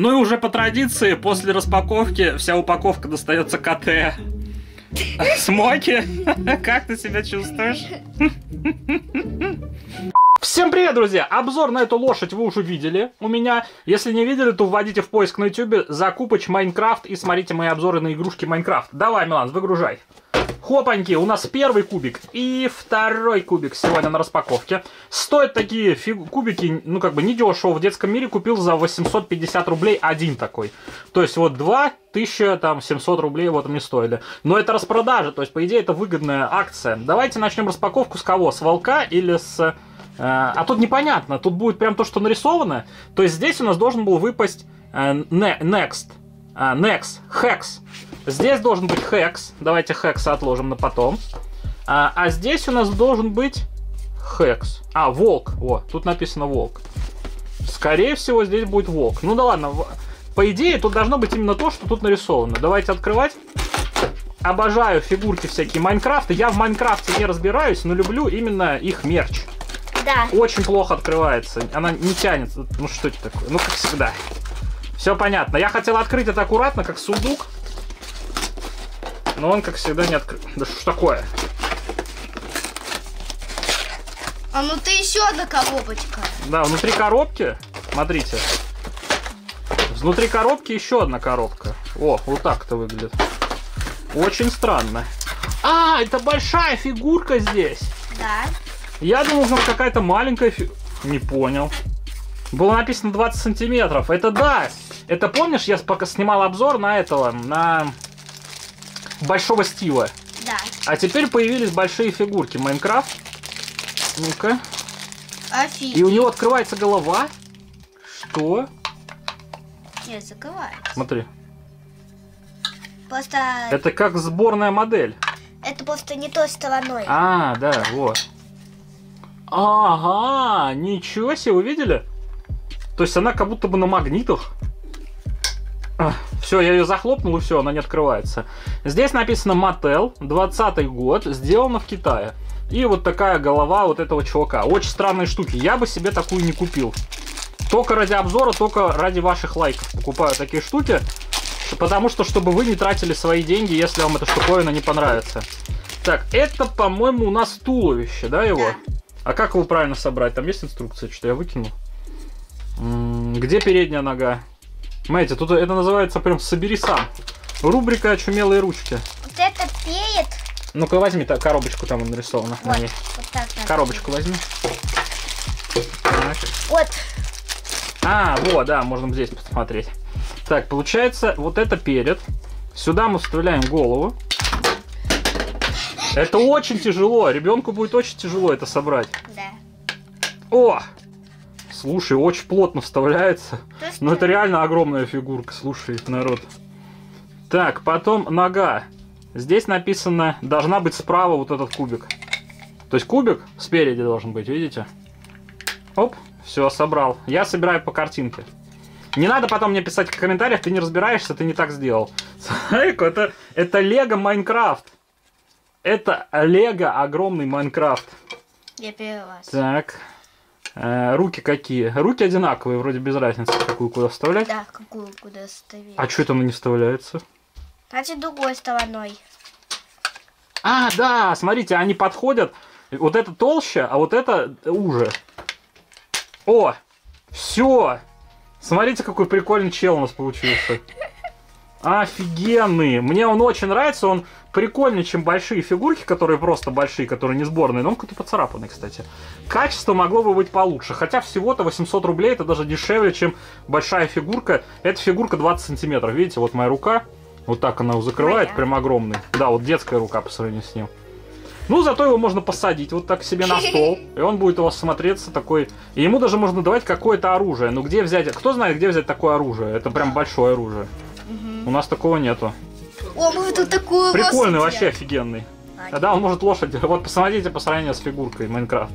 Ну и уже по традиции, после распаковки вся упаковка достается КТ. Смоки, как ты себя чувствуешь? Всем привет, друзья! Обзор на эту лошадь вы уже видели у меня. Если не видели, то вводите в поиск на YouTube «Закупыч Майнкрафт» и смотрите мои обзоры на игрушки Майнкрафт. Давай, Милан, выгружай. Хопаньки, у нас первый кубик и второй кубик сегодня на распаковке. Стоят такие кубики, ну как бы не дешево. В детском мире купил за 850 рублей один такой. То есть вот два 1700 рублей вот они стоили. Но это распродажа, то есть по идее это выгодная акция. Давайте начнем распаковку с кого? С волка или с Э, а тут непонятно, тут будет прям то, что нарисовано. То есть здесь у нас должен был выпасть э, next, э, next, hex. Здесь должен быть hex. Давайте hex отложим на потом. А, а здесь у нас должен быть hex. А, волк. О, тут написано волк. Скорее всего, здесь будет волк. Ну да ладно. По идее, тут должно быть именно то, что тут нарисовано. Давайте открывать. Обожаю фигурки всякие Майнкрафта. Я в Майнкрафте не разбираюсь, но люблю именно их мерч. Да. Очень плохо открывается. Она не тянет. Ну что это такое? Ну как всегда. Все понятно. Я хотел открыть это аккуратно, как сундук. Но он, как всегда, не открыт. Да что ж такое? А ну ты еще одна коробочка. Да, внутри коробки, смотрите. Внутри коробки еще одна коробка. О, вот так это выглядит. Очень странно. А, это большая фигурка здесь. Да. Я думал, там какая-то маленькая фи... Не понял. Было написано 20 сантиметров. Это да. Это помнишь, я пока снимал обзор на этого, на Большого Стива. Да. А теперь появились большие фигурки Майнкрафт. Ну-ка. Офигеть. И у него открывается голова. Что? Нет, закрывается. Смотри. Просто... Это как сборная модель. Это просто не той стороной. А, да, вот. Ага, ничего себе, увидели? То есть она как будто бы на магнитах. Все, я ее захлопнул, и все, она не открывается. Здесь написано Mattel, 20 год, сделано в Китае. И вот такая голова вот этого чувака. Очень странные штуки. Я бы себе такую не купил. Только ради обзора, только ради ваших лайков покупаю такие штуки. Потому что, чтобы вы не тратили свои деньги, если вам эта штуковина не понравится. Так, это, по-моему, у нас туловище, да, его? А как его правильно собрать? Там есть инструкция, что я выкинул? Где передняя нога? Смотрите, тут это называется прям «Собери сам». Рубрика «Очумелые ручки». Вот это перед. Ну-ка возьми так, коробочку там нарисовано Вот, на ней. вот так надо. Коробочку возьми. Так. Вот. А, вот, да, можно здесь посмотреть. Так, получается, вот это перед. Сюда мы вставляем голову. Это очень тяжело. Ребенку будет очень тяжело это собрать. Да. О! Слушай, очень плотно вставляется. Ну это реально огромная фигурка, слушай, народ. Так, потом нога. Здесь написано, должна быть справа вот этот кубик. То есть кубик спереди должен быть, видите? Оп, все, собрал. Я собираю по картинке. Не надо потом мне писать в комментариях, ты не разбираешься, ты не так сделал. Это, это Лего Майнкрафт. Это Лего огромный Майнкрафт. Я первый раз. Так. Э, руки какие? Руки одинаковые, вроде без разницы, какую куда вставлять. Да, какую куда ставить. А что это она не вставляется? Значит, другой стороной. А, да, смотрите, они подходят. Вот это толще, а вот это уже. О, все. Смотрите, какой прикольный чел у нас получился. Офигенный. Мне он очень нравится. Он прикольнее, чем большие фигурки, которые просто большие, которые не сборные. Но он какой-то поцарапанный, кстати. Качество могло бы быть получше. Хотя всего-то 800 рублей это даже дешевле, чем большая фигурка. Эта фигурка 20 сантиметров. Видите, вот моя рука. Вот так она его закрывает, Моя. прям огромный. Да, вот детская рука по сравнению с ним. Ну, зато его можно посадить вот так себе на стол, и он будет у вас смотреться такой... И ему даже можно давать какое-то оружие. Ну, где взять... Кто знает, где взять такое оружие? Это прям большое оружие. У нас такого нету. О, мы тут такую Прикольный, лошадь вообще офигенный. А, да, он может лошадь... Вот посмотрите по сравнению с фигуркой Майнкрафт.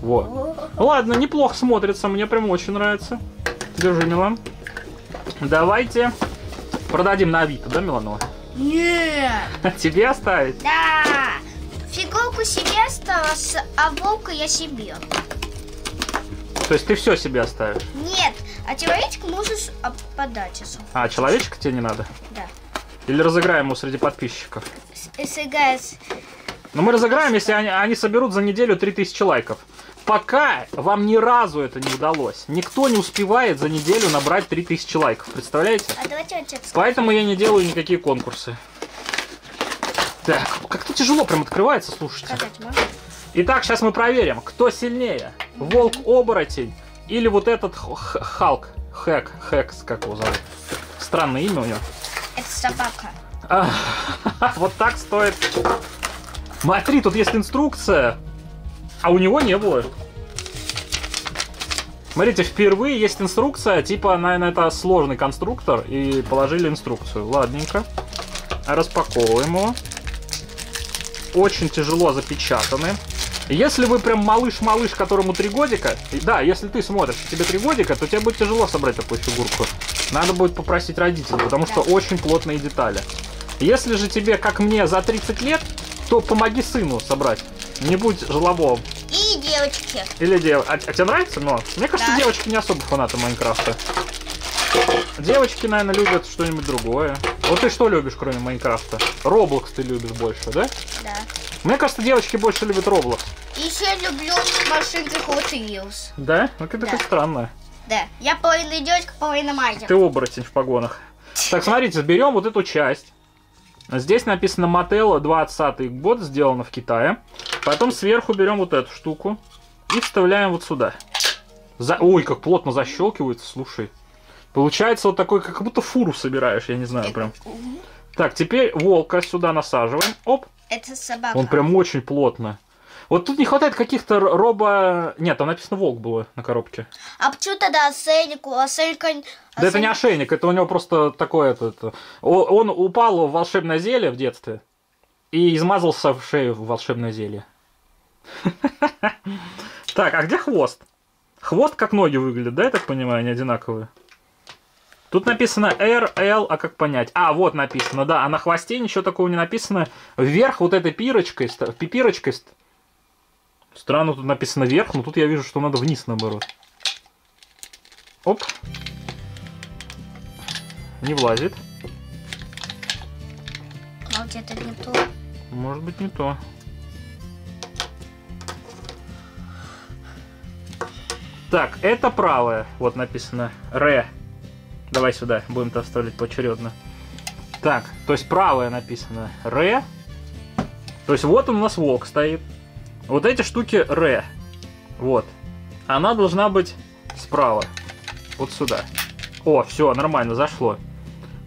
Вот. Ладно, неплохо смотрится, мне прям очень нравится. Держи, Милан. Давайте продадим на Авито, да, Миланова? Нет. Тебе оставить? Да. Фигурку себе осталось, а волка я себе. То есть ты все себе оставишь? Нет, А человечек можешь подать А, человечка тебе не надо? Да. Или разыграем его среди подписчиков? С- Сыграть. Но мы разыграем, если они, они соберут за неделю 3000 лайков. Пока вам ни разу это не удалось. Никто не успевает за неделю набрать 3000 лайков. Представляете? А давайте вот это. Поэтому я не делаю никакие конкурсы. Так, как-то тяжело прям открывается, слушайте. Итак, сейчас мы проверим, кто сильнее. Волк-оборотень или вот этот Халк. Хэк, Хэкс, как его зовут. Странное имя у него. Это собака. А, Вот так стоит. Смотри, тут есть инструкция, а у него не было. Смотрите, впервые есть инструкция, типа, наверное, это сложный конструктор, и положили инструкцию. Ладненько. Распаковываем его. Очень тяжело запечатаны. Если вы прям малыш-малыш, которому три годика, да, если ты смотришь, тебе три годика, то тебе будет тяжело собрать такую фигурку. Надо будет попросить родителей, потому что очень плотные детали. Если же тебе, как мне, за 30 лет, то помоги сыну собрать. Не будь жлобом. И девочки. Или дев... А, а тебе нравится? Но мне кажется, Да. девочки не особо фанаты Майнкрафта. Девочки, наверное, любят что-нибудь другое. Вот ты что любишь, кроме Майнкрафта? Роблокс ты любишь больше, да? Да. Мне кажется, девочки больше любят Роблокс. И еще я люблю машинки Hot Wheels. Да? Ну, это Да. такое странное. Да. Я половина девочка, половина мальчик. Ты оборотень в погонах. Так, смотрите, берем вот эту часть. Здесь написано Мотелло 20 год, сделано в Китае. Потом сверху берем вот эту штуку и вставляем вот сюда. За... Ой, как плотно защелкивается, слушай. Получается вот такой, как будто фуру собираешь, я не знаю прям. Так, теперь волка сюда насаживаем. Оп, Это собака. он прям очень плотно. Вот тут не хватает каких-то робо... Нет, там написано волк было на коробке. А почему тогда ошейник? У ошейника... Да это не ошейник, это у него просто такое это, это. Он упал в волшебное зелье в детстве и измазался в шею в волшебное зелье. Так, а где хвост? Хвост как ноги выглядят, да, я так понимаю, они одинаковые? Тут написано R, L, а как понять? А, вот написано, да, а на хвосте ничего такого не написано. Вверх вот этой пирочкой, пипирочкой. Ст- Странно, тут написано вверх, но тут я вижу, что надо вниз наоборот. Оп. Не влазит. А это не то. Может быть не то. Так, это правое. Вот написано Р. Давай сюда, будем это вставлять поочередно. Так, то есть правое написано Р. То есть вот он у нас волк стоит. Вот эти штуки Р. Вот. Она должна быть справа. Вот сюда. О, все, нормально, зашло.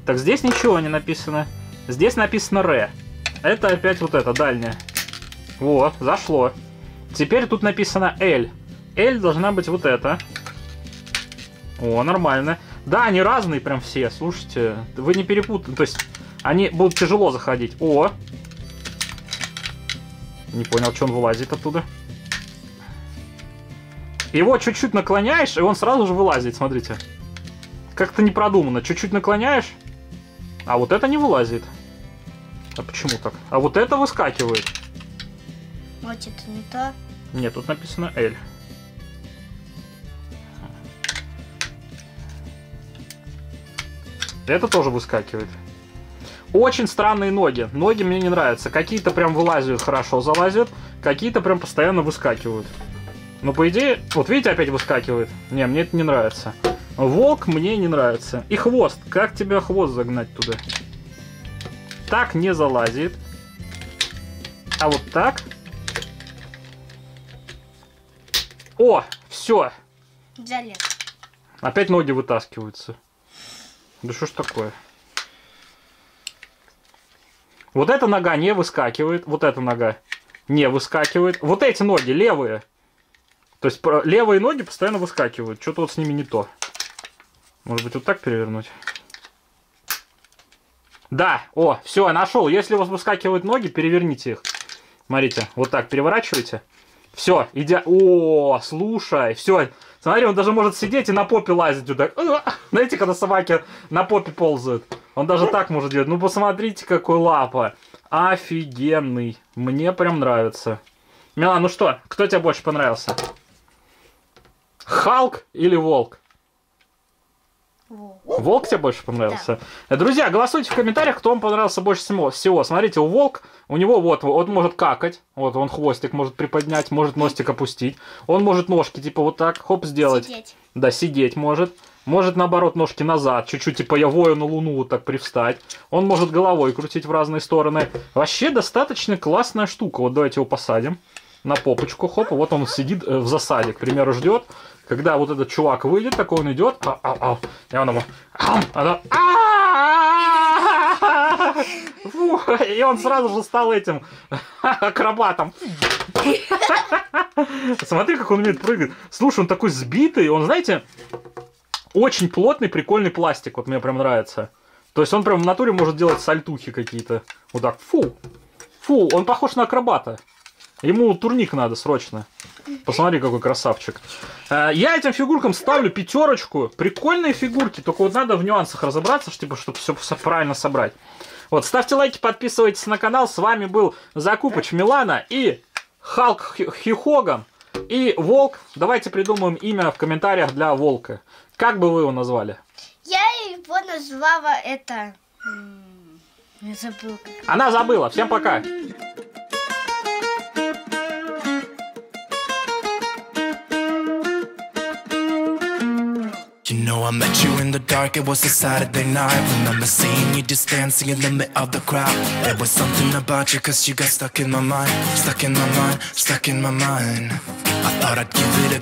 Так, здесь ничего не написано. Здесь написано Р. Это опять вот это, дальняя. Вот, зашло. Теперь тут написано L. L должна быть вот это. О, нормально. Да, они разные прям все, слушайте. Вы не перепутайте. То есть, они будут тяжело заходить. О! Не понял, что он вылазит оттуда. Его чуть-чуть наклоняешь, и он сразу же вылазит, смотрите. Как-то не продумано. Чуть-чуть наклоняешь, а вот это не вылазит. А почему так? А вот это выскакивает. Вот это не то. Нет, тут написано L. Это тоже выскакивает. Очень странные ноги. Ноги мне не нравятся. Какие-то прям вылазят, хорошо залазят, какие-то прям постоянно выскакивают. Но по идее, вот видите, опять выскакивает. Не, мне это не нравится. Волк мне не нравится. И хвост. Как тебе хвост загнать туда? Так не залазит. А вот так. О, все. Залез. Опять ноги вытаскиваются. Да что ж такое? Вот эта нога не выскакивает, вот эта нога не выскакивает. Вот эти ноги левые. То есть левые ноги постоянно выскакивают. Что-то вот с ними не то. Может быть, вот так перевернуть? Да, о, все, нашел. Если у вас выскакивают ноги, переверните их. Смотрите, вот так переворачивайте. Все, идя... О, слушай, все. Смотри, он даже может сидеть и на попе лазить. Вот так. Знаете, когда собаки на попе ползают? Он даже так может делать. Ну, посмотрите, какой лапа. Офигенный. Мне прям нравится. Мила, ну что, кто тебе больше понравился? Халк или Волк? Волк. Тебе больше понравился? Да. Друзья, голосуйте в комментариях, кто вам понравился больше всего. Смотрите, у Волк, у него вот, он может какать, вот он хвостик может приподнять, может носик опустить, он может ножки типа вот так, хоп, сделать. Сидеть. Да, сидеть может. Может, наоборот, ножки назад, чуть-чуть типа я вою на луну вот так привстать. Он может головой крутить в разные стороны. Вообще достаточно классная штука. Вот давайте его посадим на попочку, хоп, вот он сидит э, в засаде, к примеру, ждет, когда вот этот чувак выйдет, такой он идет, а, а, а, и он ему, а, она, а, Фу, и он сразу же стал этим акробатом. Смотри, как он умеет прыгать. Слушай, он такой сбитый, он, знаете, очень плотный, прикольный пластик. Вот мне прям нравится. То есть он прям в натуре может делать сальтухи какие-то. Вот так. Фу. Фу, он похож на акробата. Ему турник надо срочно. Посмотри, какой красавчик. Э, Я этим фигуркам ставлю пятерочку. Прикольные фигурки, только вот надо в нюансах разобраться, типа, чтобы все правильно собрать. Вот, ставьте лайки, подписывайтесь на канал. С вами был Закупыч Милана и Халк Хи- Хихоган и Волк. Давайте придумаем имя в комментариях для Волка. Как бы вы его назвали? Я его назвала это... Я забыл, как... Она забыла. Всем пока. You know I met you in the dark, it was a Saturday night Remember seeing you just dancing in the middle of the crowd There was something about you cause you got stuck in my mind Stuck in my mind, stuck in my mind I thought I'd give it a